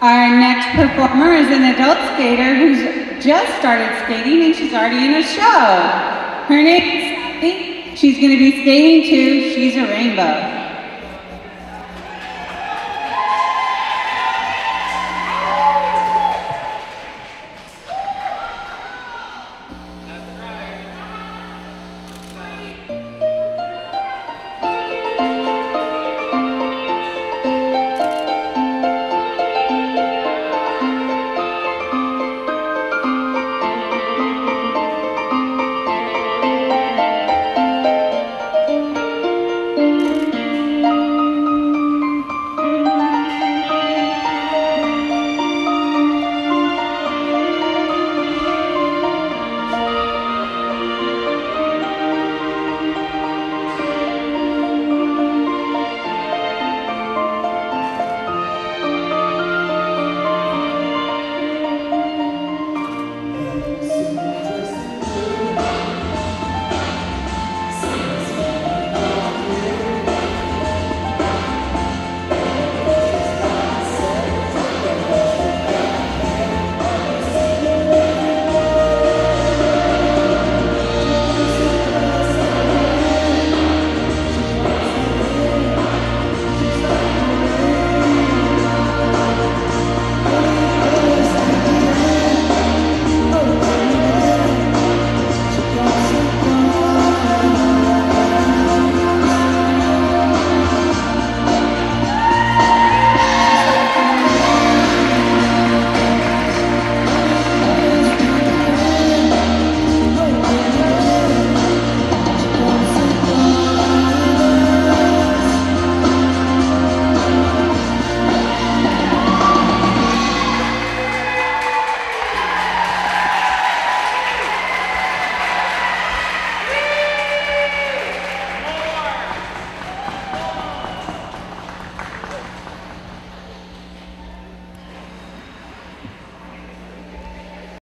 Our next performer is an adult skater who's just started skating and she's already in a show. Her name is Sally. She's going to be skating too. She's a rainbow.